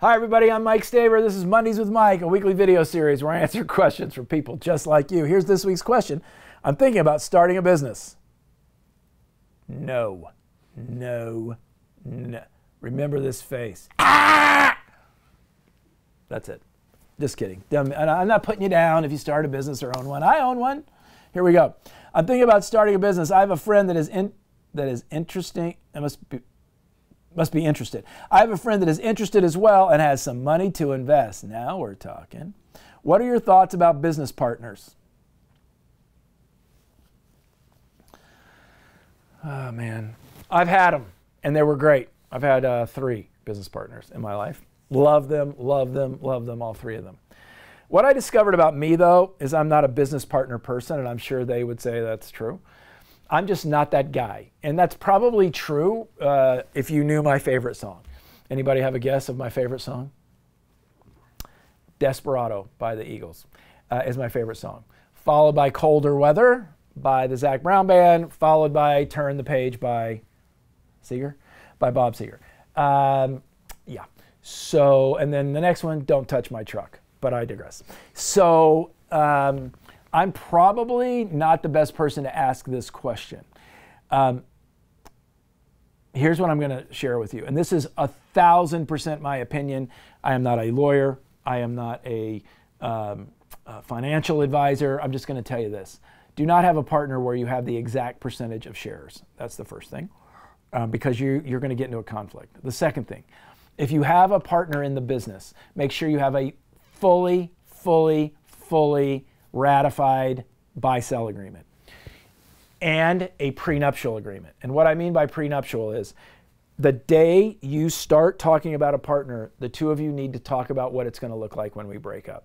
Hi, everybody. I'm Mike Staver. This is Mondays with Mike, a weekly video series where I answer questions from people just like you. Here's this week's question I'm thinking about starting a business. No, no, no. Remember this face. Ah! That's it. Just kidding. I'm not putting you down if you start a business or own one. I own one. Here we go. I'm thinking about starting a business. I have a friend that is in, that is interesting. It must be must be interested. I have a friend that is interested as well and has some money to invest. Now we're talking. What are your thoughts about business partners? Oh, man. I've had them, and they were great. I've had uh, three business partners in my life. Love them, love them, love them, all three of them. What I discovered about me, though, is I'm not a business partner person, and I'm sure they would say that's true. I'm just not that guy. And that's probably true uh, if you knew my favorite song. Anybody have a guess of my favorite song? Desperado by the Eagles uh, is my favorite song. Followed by Colder Weather by the Zac Brown Band, followed by Turn the Page by Seeger, by Bob Seeger. Um, yeah. So, and then the next one, Don't Touch My Truck, but I digress. So, um, I'm probably not the best person to ask this question. Um, here's what I'm going to share with you. And this is a thousand percent my opinion. I am not a lawyer. I am not a, um, a financial advisor. I'm just going to tell you this. Do not have a partner where you have the exact percentage of shares. That's the first thing, um, because you, you're going to get into a conflict. The second thing, if you have a partner in the business, make sure you have a fully, fully, fully ratified buy sell agreement and a prenuptial agreement. And what I mean by prenuptial is the day you start talking about a partner, the two of you need to talk about what it's going to look like when we break up.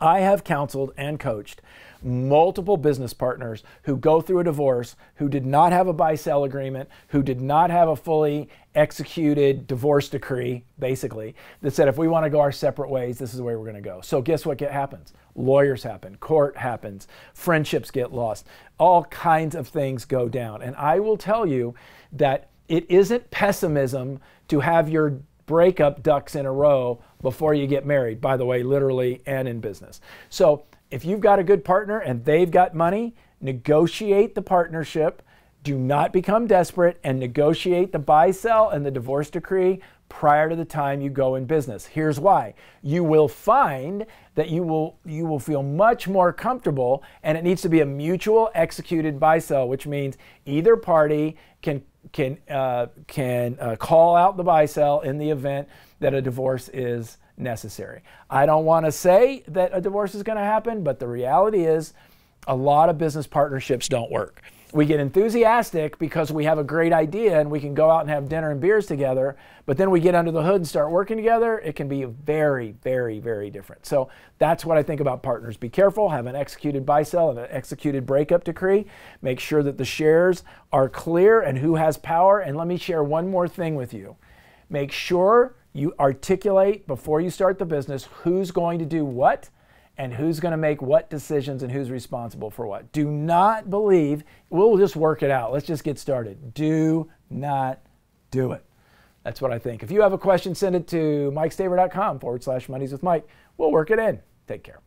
I have counseled and coached multiple business partners who go through a divorce, who did not have a buy sell agreement, who did not have a fully executed divorce decree, basically, that said if we want to go our separate ways, this is the way we're going to go. So, guess what happens? Lawyers happen, court happens, friendships get lost, all kinds of things go down. And I will tell you that it isn't pessimism to have your breakup ducks in a row before you get married, by the way, literally and in business. So if you've got a good partner and they've got money, negotiate the partnership. Do not become desperate and negotiate the buy sell and the divorce decree prior to the time you go in business. Here's why. You will find that you will you will feel much more comfortable and it needs to be a mutual executed buy sell, which means either party can can uh, can uh, call out the buy sell in the event that a divorce is necessary. I don't want to say that a divorce is going to happen, but the reality is a lot of business partnerships don't work. We get enthusiastic because we have a great idea and we can go out and have dinner and beers together, but then we get under the hood and start working together. It can be very, very, very different. So that's what I think about partners. Be careful, have an executed buy sell and an executed breakup decree. Make sure that the shares are clear and who has power. And let me share one more thing with you. Make sure you articulate before you start the business who's going to do what and who's going to make what decisions and who's responsible for what. Do not believe, we'll just work it out. Let's just get started. Do not do it. That's what I think. If you have a question, send it to mikestaver.com forward slash Mondays with Mike. We'll work it in. Take care.